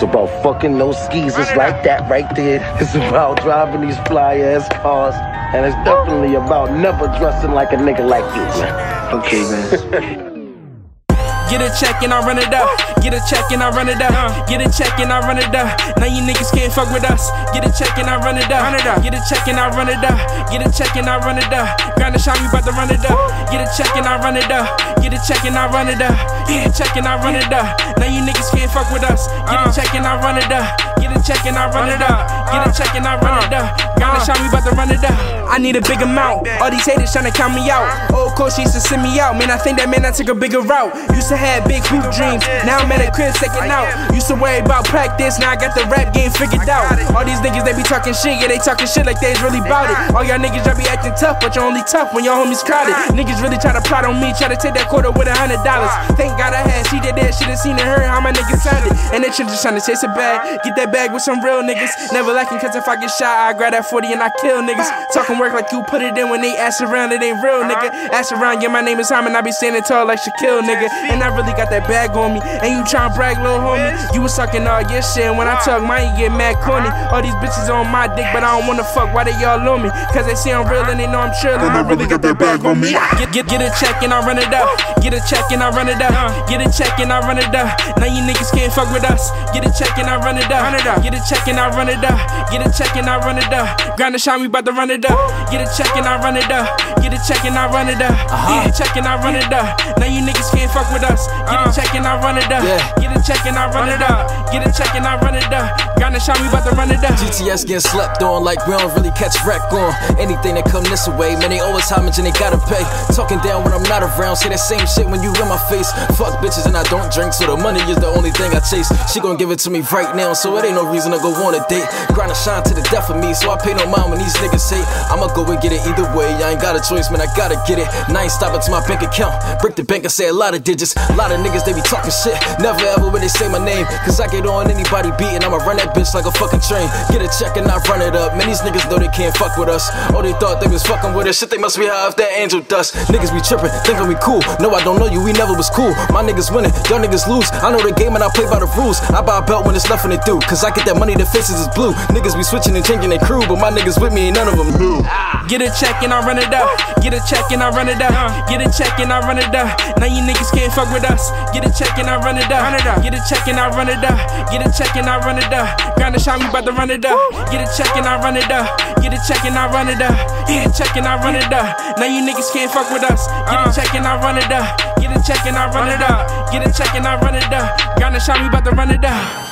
It's about fucking those skeezers like that right there. It's about driving these fly ass cars. And it's definitely about never dressing like a nigga like you, man. Okay, man. Get a check and I run it up. Get a check and I run it up. Get a check and I run it up. Now you niggas can't fuck with us. Get a check and I run it up. Get a check and I run it up. Get a check and I run it up. Grind the shot, we bout to run it up. Get a check and I run it up. Get a check and I run it up. Get a check and I run it up. Now you niggas can't fuck with us. Get a check and I run it up. A check and I run it up. Get a check and I run it up. Grind the shot, we bout to run it up. I need a big amount. All these haters tryna count me out. Old coach used to send me out. Man, I think that man I took a bigger route. Used to have big hoop dreams. Now I'm at a crib taking out. Used to worry about practice. Now I got the rap game figured out. All these niggas they be talking shit. Yeah, they talking shit like they really bout it. All y'all niggas y'all be acting tough, but you're only tough when your homies crowded. Niggas really try to plot on me. Try to take that quarter with a hundred dollars. Thank God I had she did that and seen and heard how my niggas sounded. And they just trying to chase a bag. Get that bag with some real niggas. Never lacking cause if I get shot, I grab that 40 and I kill niggas. Talking work like you put it in when they ass around, it ain't real, nigga. Ass around, yeah, my name is Hyman, I be standing tall like Shaquille, nigga. And I really got that bag on me. And you tryna brag, little homie. You was sucking all your shit. And when I talk, mine you get mad corny. All these bitches on my dick, but I don't wanna fuck. Why they all on me? Cause they see I'm real and they know I'm chillin'. And I really got that bag on me. Get, get, get a check and I run it up. Get a check and I run it up. Get a check and I run it up. Now you niggas can't fuck with us. Get a check and I run it up. Get a check and I run it up. Get a check and I run it up. Grind the shine, we bout to run it up. Get a check and I run it up. Get a check and I run it up. Get a uh-huh. check and I run it up. Now you niggas can't fuck with us. Get a uh-huh. check and I run it up. Get a check and I run it up. Get a check and I run it up. Grind the shine, we bout to run it up. GTS getting slept on like we don't really catch wreck on anything that come this way. Man, they always homage and they gotta pay. Talking down when I'm not around, say that same shit when you in my face. Fuck bitches and I don't drink, so the money is the only thing I chase. She gon' give it to me right now, so it ain't no reason to go on a date. Grind and shine to the death of me, so I pay no mind when these niggas say I'ma go and get it either way. I ain't got a choice, man, I gotta get it. And I ain't to my bank account. Break the bank and say a lot of digits. A lot of niggas, they be talking shit. Never ever will they say my name. Cause I get on anybody beating, I'ma run that bitch like a fucking train. Get a check and I run it up. Man, these niggas know they can't fuck with us. Oh, they thought they was fucking with us. Shit, they must be high off that angel dust. Niggas be tripping, thinking we cool. No, I don't know you, we never was cool. My niggas winning, y'all niggas lose. I know the game and I play by the rules. I buy a belt when there's nothing to do. Cause I get that money, the faces is blue. Niggas be switching and changing their crew, but my niggas with me, ain't none of them new. Get a check and I run it up. Get a check and I run it up. Get a check and I run it up. Now you niggas can't fuck with us. Get a check and I run it up. Get a check and I run it up. Get a check and I run it up. Grind the shine, we bout to run it up. Get a check and I run it up. Get a check and I run it up. Get a check and I run it up. Now you niggas can't fuck with us. Get a check and I run it up. Get a check and I run it up. Get a check and I run it up. Grind the shine, we bout to run it up.